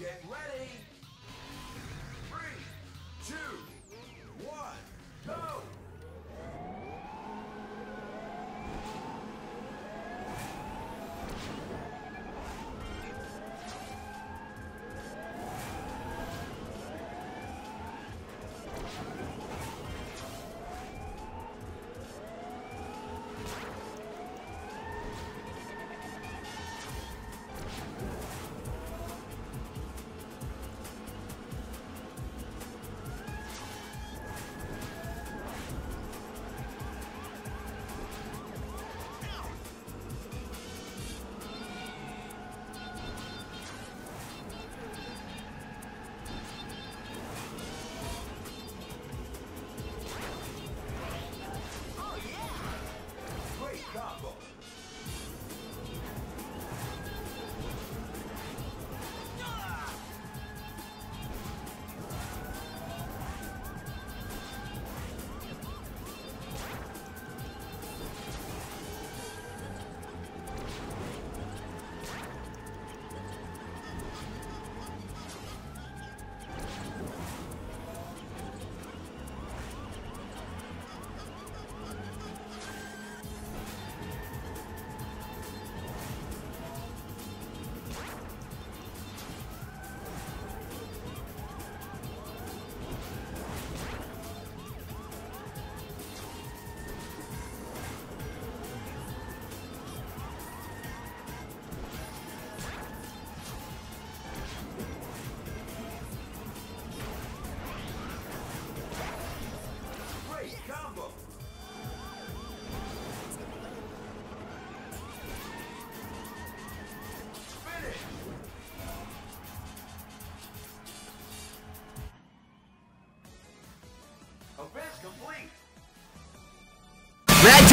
Get ready. Three, two,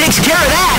takes care of that!